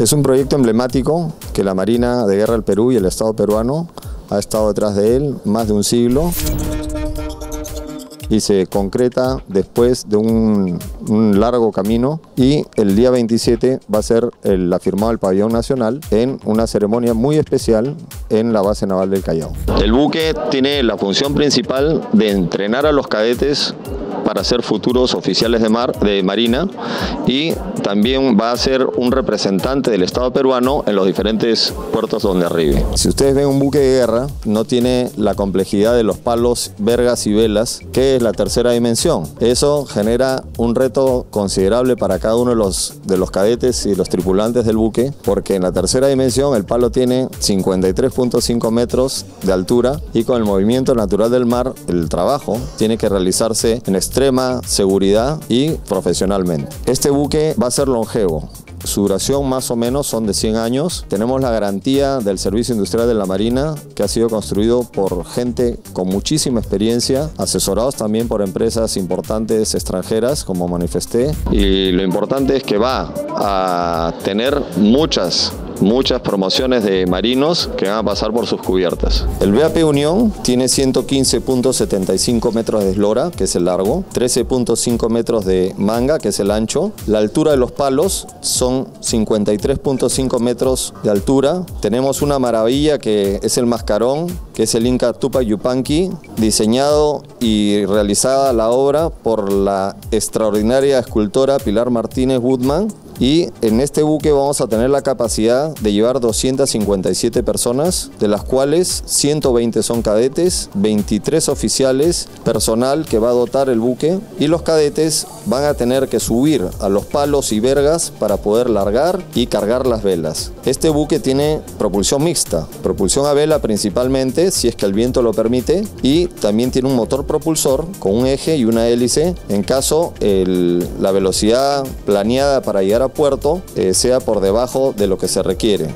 Es un proyecto emblemático que la Marina de Guerra del Perú y el Estado peruano ha estado detrás de él más de un siglo y se concreta después de un, largo camino y el día 27 va a ser el afirmado el pabellón nacional en una ceremonia muy especial en la base naval del Callao. El buque tiene la función principal de entrenar a los cadetes para ser futuros oficiales de mar de marina y también va a ser un representante del Estado peruano en los diferentes puertos donde arribe. Si ustedes ven un buque de guerra, no tiene la complejidad de los palos, vergas y velas, que es la tercera dimensión. Eso genera un reto considerable para cada uno de los, de los cadetes y los tripulantes del buque, porque en la tercera dimensión el palo tiene 53.5 metros de altura y con el movimiento natural del mar, el trabajo tiene que realizarse en extrema seguridad y profesionalmente. Este buque va ser longevo. Su duración más o menos son de 100 años. Tenemos la garantía del Servicio Industrial de la Marina, que ha sido construido por gente con muchísima experiencia, asesorados también por empresas importantes extranjeras, como manifesté. Y lo importante es que va a tener muchas muchas promociones de marinos que van a pasar por sus cubiertas. El BAP Unión tiene 115.75 metros de eslora, que es el largo, 13.5 metros de manga, que es el ancho. La altura de los palos son 53.5 metros de altura. Tenemos una maravilla que es el mascarón, que es el Inca Tupac Yupanqui, diseñado y realizada la obra por la extraordinaria escultora Pilar Martínez Woodman y en este buque vamos a tener la capacidad de llevar 257 personas, de las cuales 120 son cadetes, 23 oficiales, personal que va a dotar el buque y los cadetes van a tener que subir a los palos y vergas para poder largar y cargar las velas. Este buque tiene propulsión mixta, propulsión a vela principalmente si es que el viento lo permite y también tiene un motor propulsor con un eje y una hélice en caso la velocidad planeada para llegar a puerto eh, sea por debajo de lo que se requiere.